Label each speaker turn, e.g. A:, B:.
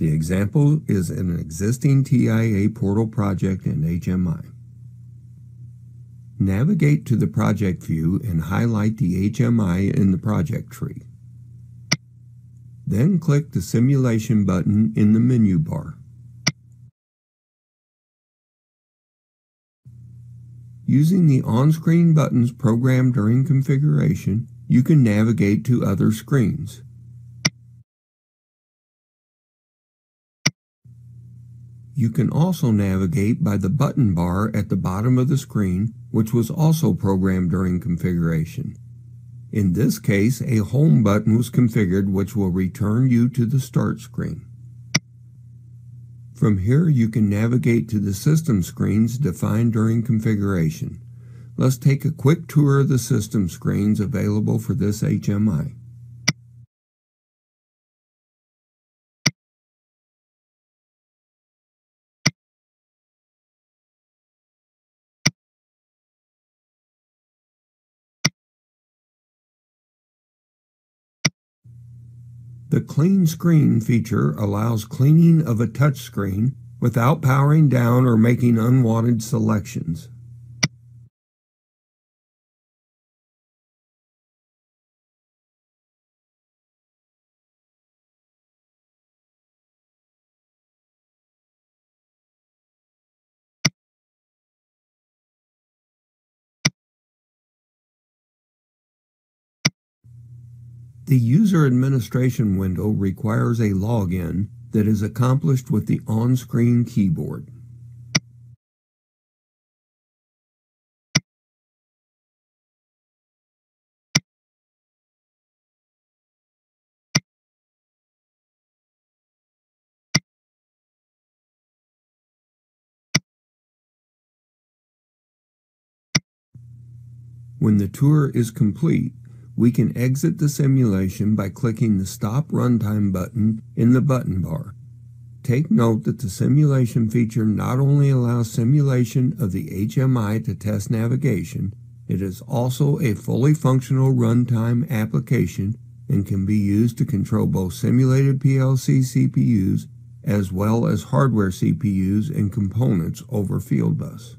A: The example is an existing TIA portal project in HMI. Navigate to the project view and highlight the HMI in the project tree. Then click the Simulation button in the menu bar. Using the on-screen buttons programmed during configuration, you can navigate to other screens. You can also navigate by the button bar at the bottom of the screen, which was also programmed during configuration. In this case, a home button was configured which will return you to the start screen. From here, you can navigate to the system screens defined during configuration. Let's take a quick tour of the system screens available for this HMI. The Clean Screen feature allows cleaning of a touchscreen without powering down or making unwanted selections. The user administration window requires a login that is accomplished with the on-screen keyboard. When the tour is complete, we can exit the simulation by clicking the Stop Runtime button in the button bar. Take note that the simulation feature not only allows simulation of the HMI to test navigation, it is also a fully functional runtime application and can be used to control both simulated PLC CPUs as well as hardware CPUs and components over Fieldbus.